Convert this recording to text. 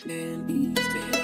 Band, Band, Band.